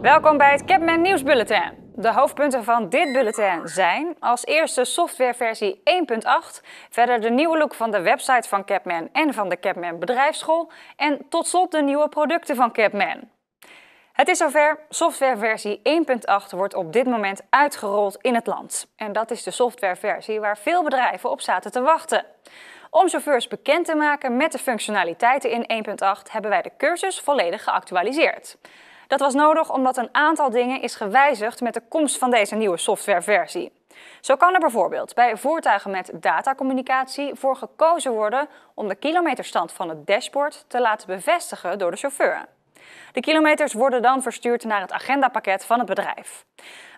Welkom bij het Capman Nieuwsbulletin. De hoofdpunten van dit bulletin zijn als eerste softwareversie 1.8, verder de nieuwe look van de website van Capman en van de Capman bedrijfsschool en tot slot de nieuwe producten van Capman. Het is zover, softwareversie 1.8 wordt op dit moment uitgerold in het land. En dat is de softwareversie waar veel bedrijven op zaten te wachten. Om chauffeurs bekend te maken met de functionaliteiten in 1.8 hebben wij de cursus volledig geactualiseerd. Dat was nodig omdat een aantal dingen is gewijzigd met de komst van deze nieuwe softwareversie. Zo kan er bijvoorbeeld bij voertuigen met datacommunicatie voor gekozen worden om de kilometerstand van het dashboard te laten bevestigen door de chauffeur. De kilometers worden dan verstuurd naar het agendapakket van het bedrijf.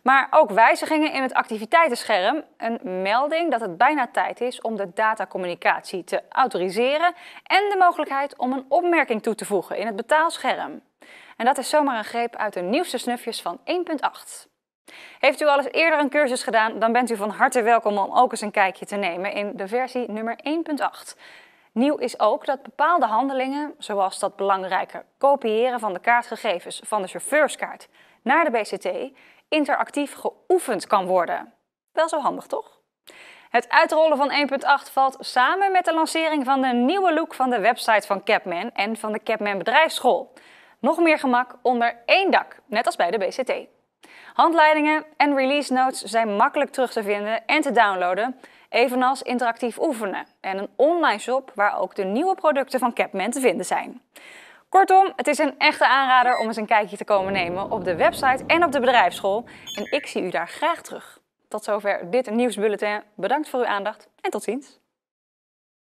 Maar ook wijzigingen in het activiteitenscherm, een melding dat het bijna tijd is om de datacommunicatie te autoriseren en de mogelijkheid om een opmerking toe te voegen in het betaalscherm. En dat is zomaar een greep uit de nieuwste snufjes van 1.8. Heeft u al eens eerder een cursus gedaan, dan bent u van harte welkom om ook eens een kijkje te nemen in de versie nummer 1.8. Nieuw is ook dat bepaalde handelingen, zoals dat belangrijke kopiëren van de kaartgegevens van de chauffeurskaart naar de BCT, interactief geoefend kan worden. Wel zo handig, toch? Het uitrollen van 1.8 valt samen met de lancering van de nieuwe look van de website van Capman en van de Capman Bedrijfsschool. Nog meer gemak onder één dak, net als bij de BCT. Handleidingen en release notes zijn makkelijk terug te vinden en te downloaden, evenals interactief oefenen en een online shop waar ook de nieuwe producten van Capman te vinden zijn. Kortom, het is een echte aanrader om eens een kijkje te komen nemen op de website en op de bedrijfsschool. En ik zie u daar graag terug. Tot zover dit nieuwsbulletin. Bedankt voor uw aandacht en tot ziens.